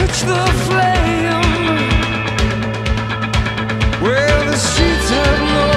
touch the flame. Where the streets have no